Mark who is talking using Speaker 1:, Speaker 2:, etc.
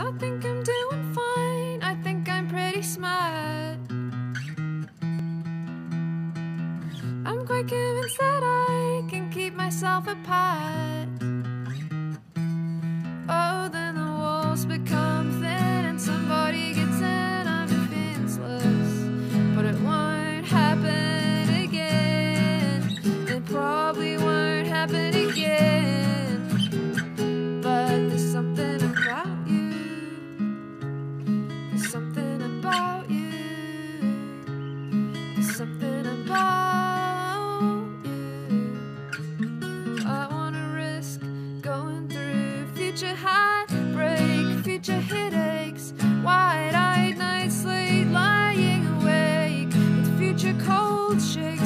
Speaker 1: I think I'm doing fine, I think I'm pretty smart. I'm quite convinced that I can keep myself apart. Oh, then the walls become thin and somebody gets in, I'm defenseless But it won't happen again. It probably won't happen something about you. I wanna risk going through future heartbreak, future headaches, wide eyed nights, late lying awake, with future cold shakes.